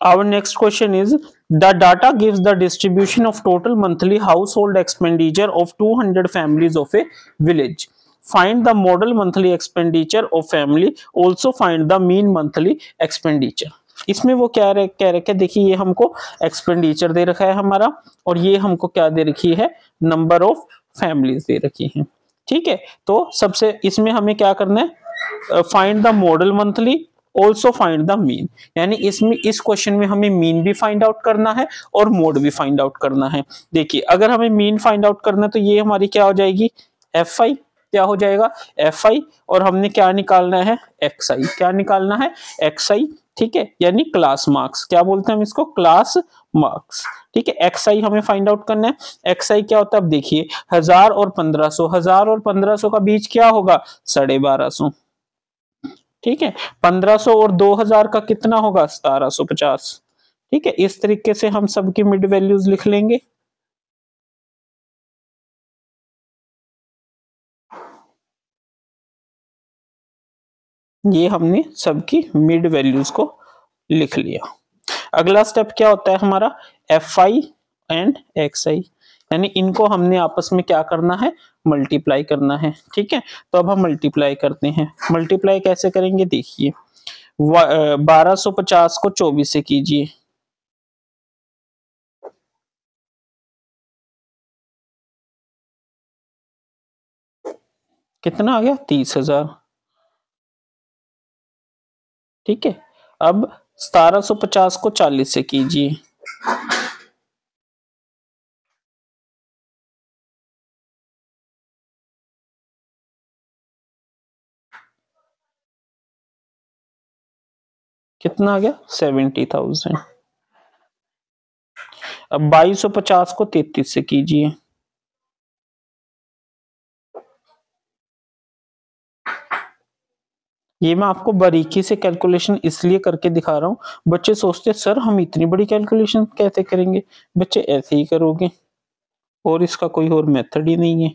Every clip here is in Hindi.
our next question is the data gives the distribution of total monthly household expenditure of 200 families of a village find the model monthly expenditure of family also find the mean monthly expenditure इसमें वो क्या रहे, कह रखे देखिए ये हमको एक्सपेंडिचर दे रखा है हमारा और ये हमको क्या दे रखी है नंबर ऑफ़ फैमिलीज़ दे रखी है ठीक है तो सबसे इसमें हमें क्या करना है find the model monthly also find the mean यानी इसमें, इस क्वेश्चन में हमें मीन भी फाइंड आउट करना है और मोड भी फाइंड आउट करना है। देखिए, अगर हमें मीन फाइंड आउट करना है तो ये हमारी क्या हो जाएगी? एफ़ आई क्या हो जाएगा? एफ़ आई और हमने क्या निकालना है? एक्स आई क्या निकालना है? एक्स आई ठीक है? यानी क्लास मार्क्स क्या बोलते हैं हम इसको? क्लास मार्क्स ठीक है? एक्स आई हमें फाइंड आउट करना है। एक्स आई क्या होता है? अब देखिए, हज़ार और पंद्रह सो। हज़ार और पंद्रह सो का बीच क्या होगा? साढ़े बारह सौ। ठीक है? पंद्रह सौ और दो हज़ार का कितना होगा? सतारह सौ पचास। ठीक है? इस तरीके से हम सबकी मिड वैल्यूज़ लिख लेंगे। ये हमने सबकी मिड वैल्यूज़ को लिख लिया। अगला स्टेप क्या होता है हमारा? F I and X I. यानी इनको हमने आपस में क्या करना है? मल्टीप्लाई करना है, ठीक है? तो अब हम मल्टीप्लाई करते हैं। मल्टीप्लाई कैसे करेंगे? देखिए बारह सौ पचास को चौबीस से कीजिए। कितना आ गया? तीस हज़ार। ठीक है? अब सतारह सौ पचास को चालीस से कीजिए। कितना आ गया? Seventy thousand. अब बाईस सौ पचास को तैतीस से कीजिए। ये मैं आपको बारीकी से कैलकुलेशन इसलिए करके दिखा रहा हूँ। बच्चे सोचते सर, हम इतनी बड़ी कैलकुलेशन कैसे करेंगे? बच्चे ऐसे ही करोगे। और इसका कोई और मेथड ही नहीं है।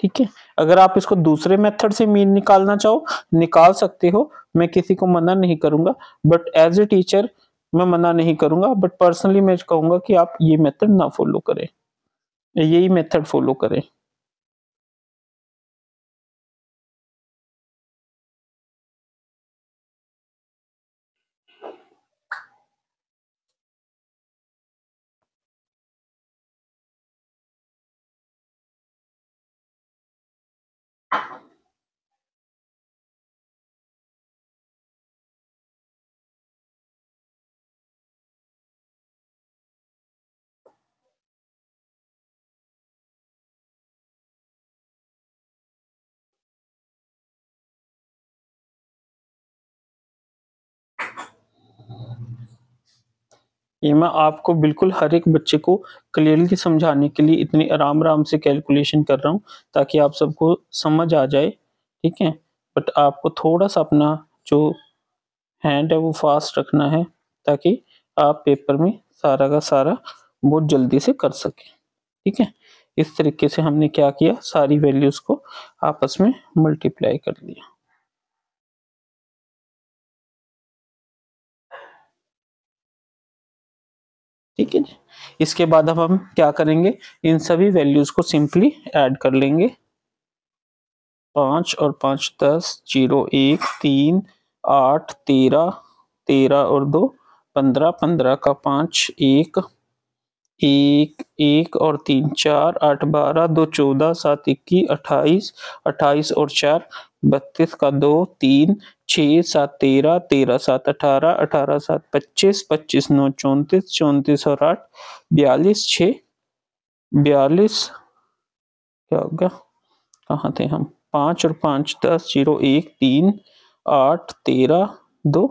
ठीक है? अगर आप इसको दूसरे मेथड से मीन निकालना चाहो, निकाल सकते हो। मैं किसी को मना नहीं करूँगा बट एज ए टीचर मैं मना नहीं करूँगा बट पर्सनली मैं कहूँगा कि आप ये मेथड ना फॉलो करें। यही मेथड फॉलो करें। ये मैं आपको बिल्कुल हर एक बच्चे को क्लियरली समझाने के लिए इतनी आराम आराम से कैलकुलेशन कर रहा हूँ, ताकि आप सबको समझ आ जाए, ठीक है? बट आपको थोड़ा सा अपना जो हैंड है वो फास्ट रखना है, ताकि आप पेपर में सारा का सारा बहुत जल्दी से कर सकें, ठीक है? इस तरीके से हमने क्या किया? सारी वैल्यूज़ को आपस में मल्टीप्लाई कर लिया ठीक है इसके बाद अब हम क्या करेंगे? इन सभी वैल्यूज़ को सिंपली ऐड कर लेंगे। पाँच और पाँच दस, ज़ीरो, एक, तीन, आठ, तेरह तेरह और दो, पंद्रह पंद्रह का पाँच, एक एक एक और तीन, चार, आठ, बारह, दो, चौदह, सात, इक्कीस, अट्ठाईस अट्ठाईस और चार, बत्तीस का दो, तीन छ सात तेरह तेरह सात अठारह अठारह सात पच्चीस पच्चीस नौ चौंतीस चौंतीस और आठ, बयालीस छ बयालीस, क्या हो गया? कहाँ थे हम? पाँच और पाँच दस, ज़ीरो एक, तीन, आठ, तेरह, दो,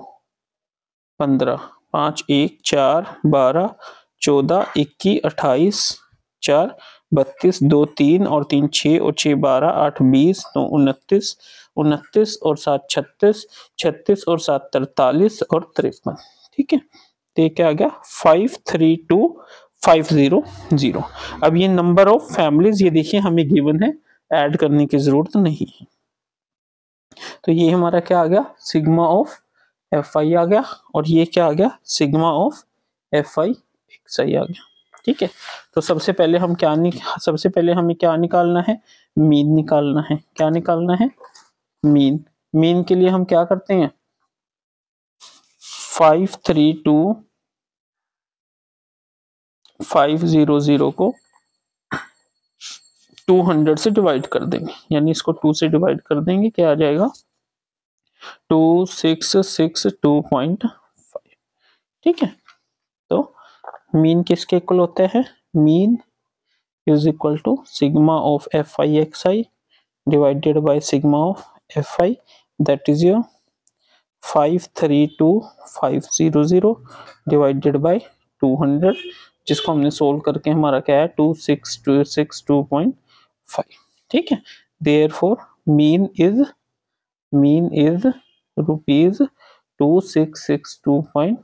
पंद्रह। पाँच, एक, चार, बारह, चौदह, इक्कीस, अट्ठाईस, चार बत्तीस, दो, तीन और तीन छः और छः बारह, आठ, बीस, नौ, उनतीस उनतीस और सात, छत्तीस छत्तीस और सात, तरतालीस और तिरपन। ठीक है? तो ये क्या आ गया? Five, three, two, five, zero zero. अब ये नंबर ऑफ़ फैमिलीज़, ये देखिए, हमें गिवन है। ऐड करने की ज़रूरत नहीं है। तो ये हमारा क्या आ गया? सिग्मा ऑफ़ एफ़ आई आ गया। और ये क्या आ गया? Sigma of F I, X I आ गया। ठीक है? तो सबसे पहले हम क्या सबसे पहले हमें क्या निकालना है? मीन निकालना है। क्या निकालना है? मीन। मीन के लिए हम क्या करते हैं? Five three two five zero zero को टू हंड्रेड से डिवाइड कर देंगे। यानी इसको टू से डिवाइड कर देंगे, क्या आ जाएगा? Two six six two point five. ठीक है? मीन किसके इक्वल होते हैं? Mean is equal to sigma of F I X I divided by sigma of F I that is your five three two five zero zero divided by two hundred जिसको हमने सोल्व करके हमारा क्या है? Two six two six two point five ठीक है? Therefore mean is mean is rupees two six six two point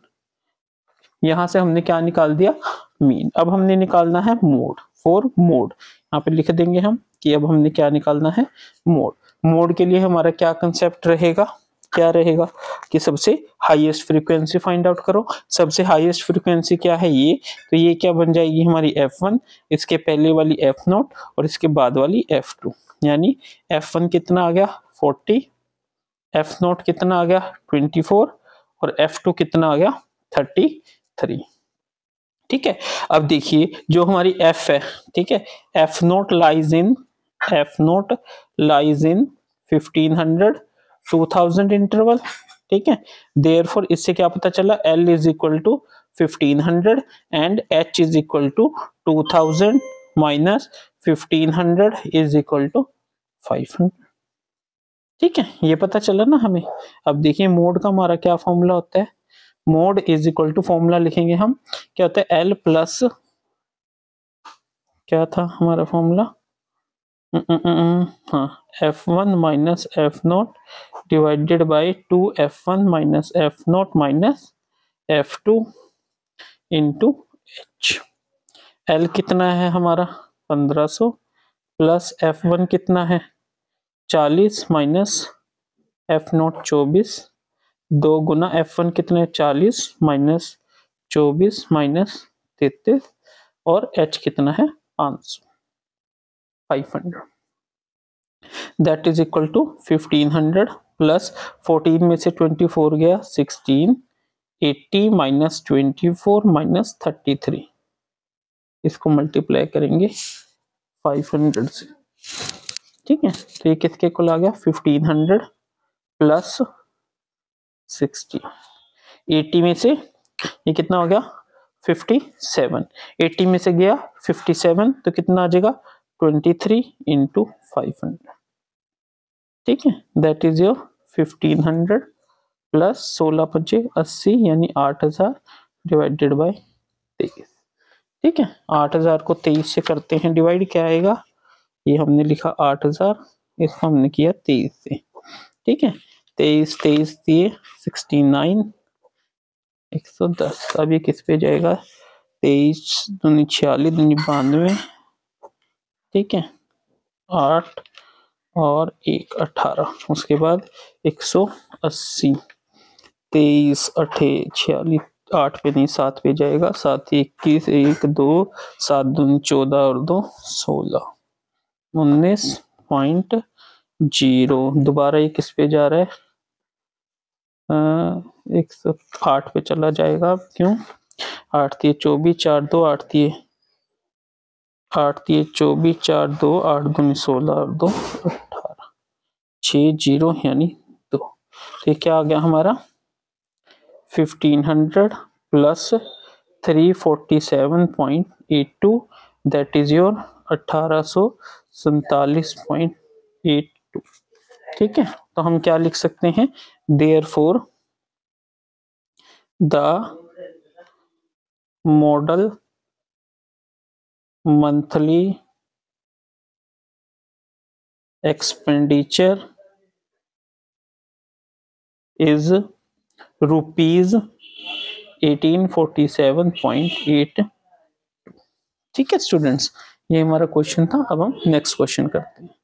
यहाँ से हमने क्या निकाल दिया? मीन। अब हमने निकालना है मोड। For mode. यहाँ पे लिख देंगे हम कि अब हमने क्या निकालना है? मोड। मोड के लिए हमारा क्या कंसेप्ट रहेगा? क्या रहेगा कि सबसे हाईएस्ट फ्रीक्वेंसी फाइंड आउट करो। सबसे हाईएस्ट फ्रीक्वेंसी क्या है ये? तो ये क्या बन जाएगी हमारी F1 इसके पहले वाली F नोट और इसके बाद वाली F2 यानी F1 कितना आ गया? 40 F नोट कितना आ गया? 24 और F2 कितना आ गया? 33 ठीक है? अब देखिए, जो हमारी एफ़ है, ठीक है? F nought lies in F nought lies in 1500 2000 interval ठीक है? देयर फॉर इससे क्या पता चला? L is equal to fifteen hundred and H is equal to two thousand minus fifteen hundred is equal to five hundred ठीक है? ये पता चला ना हमें? अब देखिए मोड का हमारा क्या फॉर्मूला होता है? Mode is equal to formula लिखेंगे हम। क्या होता है? एल प्लस क्या था हमारा फॉर्मूला? हाँ F one minus F nought divided by two F one minus F nought minus F two into H L कितना है हमारा? पंद्रह सौ प्लस एफ़ वन कितना है? चालीस माइनस एफ़ नोट चौबीस दो गुना एफ़ वन कितने चालीस माइनस चौबीस माइनस तैतीस और एच कितना है? पाँच सौ। Five hundred that is equal to fifteen hundred plus fourteen में से ट्वेंटी फोर गया sixteen eighty minus twenty four minus thirty three इसको मल्टीप्लाई करेंगे फाइव हंड्रेड से। ठीक है? तो ये किसके कुल आ गया? Fifteen hundred plus sixty. Eighty में से ये कितना हो गया? Fifty seven. एटी में से गया फिफ्टी सेवन तो कितना आ जाएगा? Twenty three into five hundred. ठीक है? That is your fifteen hundred plus सोलह पच्चे अस्सी यानी आठ हज़ार डिवाइडेड बाई तेईस। ठीक है? आठ हज़ार को तेईस से करते हैं डिवाइड क्या आएगा? ये हमने लिखा आठ हज़ार, इसको हमने किया तेईस से। ठीक है? तेईस तेईस दिए सिक्सटी नाइन एक सौ दस। अब ये किस पे जाएगा? तेईस, दूनी छियालीस, दूनी बानवे, ठीक है? आठ और एक अठारह। उसके बाद एक सौ अस्सी। तेईस, अठे, छियालीस, आठ पे नहीं, सात पे जाएगा। सात, इक्कीस, एक, दो, सात दो चौदह और दो, सोलह। उन्नीस पॉइंट ज़ीरो। दोबारा ये किस पे जा रहा है? एक सौ आठ पे चला जाएगा। क्यों? आठ तीय चौबीस, चार दो, आठ तीय आठ तीय चौबीस, चार दो, आठ दूनी सोलह और दो, अठारह। छ ज़ीरो यानी दो। तो ये क्या आ गया हमारा? Fifteen hundred plus three forty seven point eight two, that is your अठारह सौ सैतालीस पॉइंट एट ठीक है? तो हम क्या लिख सकते हैं? Therefore the model monthly expenditure is rupees 1847.8 ठीक है स्टूडेंट्स ये हमारा क्वेश्चन था, अब हम नेक्स्ट क्वेश्चन करते हैं।